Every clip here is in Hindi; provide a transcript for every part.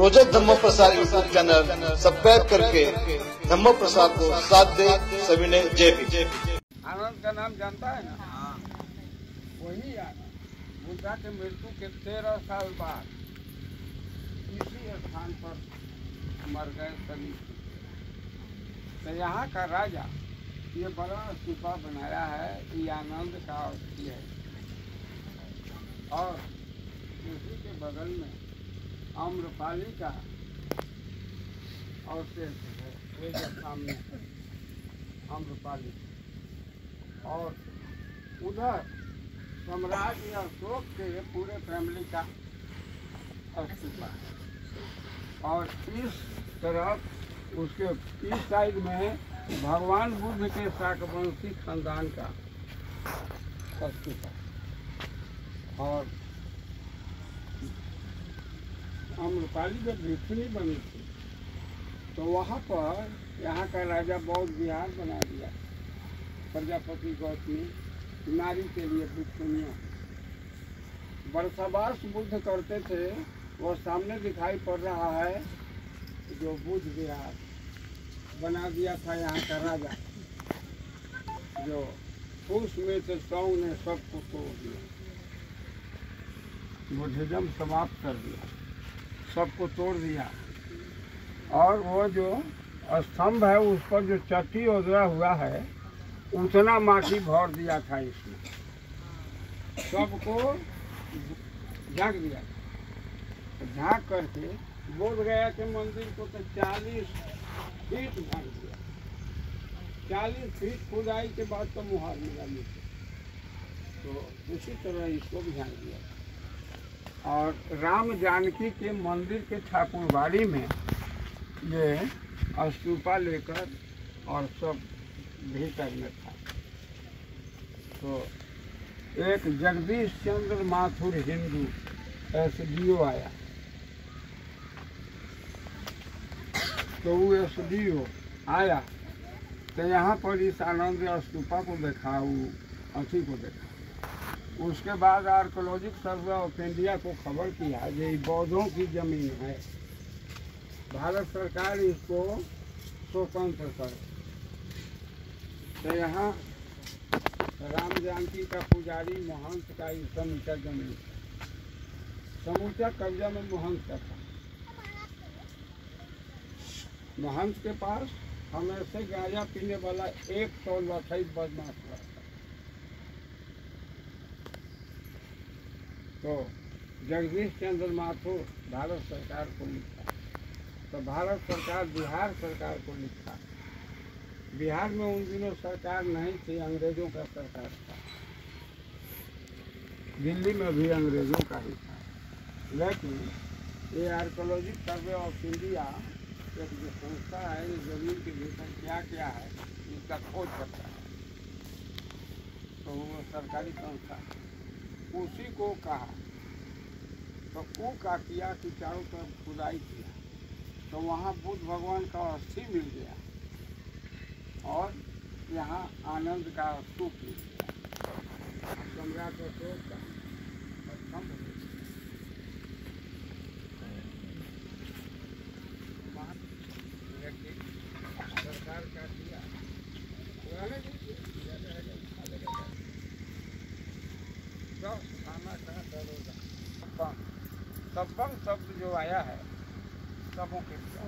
रोजक Dhamma Prasad YouTube channel subscribe करके धम्म प्रसाद को साथ दे। सभी ने जय पी आनंद का नाम जानता है ना? वही आनंद बुद्धा के मृत्यु के तेरह साल बाद इसी स्थान पर मर गए सभी। तो यहाँ का राजा, ये बड़ा स्तूपा बनाया है, ये आनंद का अस्थि है। और उसी के बगल में आम्रपाली का अवशेष है सामने आम्रपाली और उधर सम्राट या अशोक के पूरे फैमिली का अस्तित्व है। और इस तरफ़ उसके, इस साइड में भगवान बुद्ध के शाकवंशी खानदान का अस्तित्व और अम्रपाली जब भिक्षुनी बनी थी तो वहाँ पर यहाँ का राजा बौद्ध विहार बना दिया। प्रजापति गौतमी नारी के लिए भिक्षुनियाँ वर्षावास बुद्ध करते थे वो सामने दिखाई पड़ रहा है जो बुद्ध विहार बना दिया था यहाँ का राजा, जो उस में से सौ ने सबको तोड़ दिया। बुद्धिज्म समाप्त कर दिया। सबको तोड़ दिया। और वो जो स्तंभ है, उस पर जो चट्टी उधरा हुआ है, उतना माटी भर दिया था इसमें सबको झाँक दिया। झाँक करके बोध गया के मंदिर को तो चालीस फीट भाग दिया। चालीस फीट खुदाई के बाद तो मुहार मिला नीचे तो उसी तरह इसको भी झाँक दिया। और राम जानकी के मंदिर के ठाकुरबाड़ी में ये स्तूपा लेकर और सब भीतर में था। तो एक Jagdish Chandra Mathur Hindu S D O आया। तो वो एस डी ओ आया तो यहाँ पर इस आनंद स्तूपा को देखा, वो अथी को देखा। उसके बाद आर्कोलॉजिक सर्वे ऑफ़ इंडिया को खबर किया ये बौद्धों की ज़मीन है। भारत सरकार इसको स्वतंत्र कर तो यहाँ राम जानकी का पुजारी महंत का ही समूचा ज़मीन समूचा कब्जा में महंत का था। महंत के पास हमेशा गांजा पीने वाला एक सौ लठाई बदमाश रहता तो जगदीश चंद्र माथुर भारत सरकार को लिखा। तो भारत सरकार बिहार सरकार को लिखा। बिहार में उन दिनों सरकार नहीं थी, अंग्रेज़ों का सरकार था। दिल्ली में भी अंग्रेज़ों का ही था। लेकिन ये आर्कोलॉजिक सर्वे ऑफ़ इंडिया एक जो संस्था है ये ज़मीन के भीतर क्या क्या है इसका खोज करता है। तो वो सरकारी संस्था उसी को कहा। तो ऊ का किया कि चारों तरफ़ खुदाई किया। तो वहाँ बुद्ध भगवान का अस्थि मिल गया और यहाँ आनंद का स्तूप मिल गया। सम्राट अशोक का मिल गया। लेकिन सरकार का किया पुराने दिन से किया जाएगा, खा लेगा जाएगा। सब खाना का दरोगा सब्बंग सब्बंग शब्द जो आया है, सबों के लिए।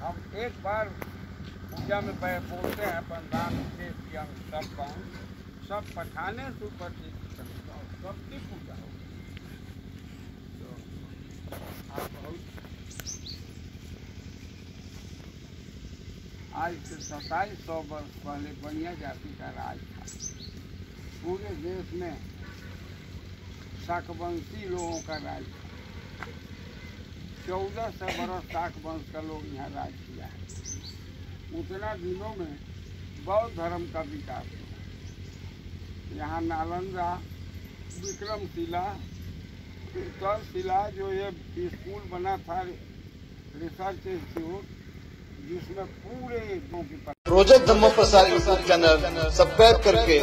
हम एक बार पूजा में बोलते हैं पंडान के यंग सब्बंग सब पठाने से ऊपर से सबकी पूजा हो। तो आप बहुत आज से सत्ताईस सौ वर्ष पहले बनिया जाति का राज था। पूरे देश में शाकवंशी लोगों का राज था चौदह सौ बरस शाक वंश का लोग यहाँ राज किया है। उतना दिनों में बौद्ध धर्म का विकास हुआ। यहाँ नालंदा, विक्रमशिला तक्षशिला जो ये स्कूल बना था, रिसर्च इंस्टीट्यूट जिसमें पूरे रोजक Dhamma Prasad YouTube channel subscribe करके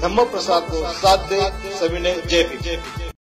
धम्म प्रसाद को साथ दे। सभी ने जय पी